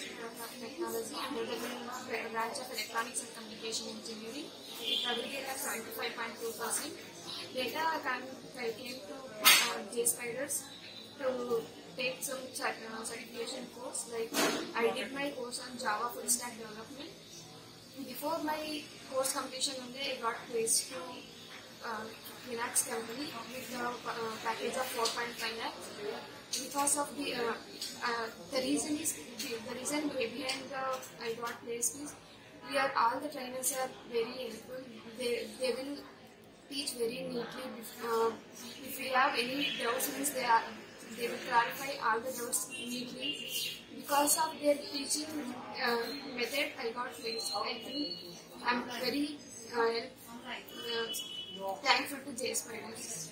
uh, of Technology under the branch of Electronics and Communication Engineering. It aggregated at 75.2%. Later, I came, I came to uh, J-Spiders to take some cert- uh, certification course. Like I did my course on Java full stack development. Before my course completion, only I got placed to uh, Linux company with the uh, package of 4.5 lakhs. Because of the uh, uh, the reason is the, reason behind the I got placed is here all the trainers are very helpful. They they will teach very neatly. If, uh, if we have any doubts, means they are they will clarify all the doubts neatly. Because of their teaching uh, method, I got placed. I think I'm very uh, as perguntas.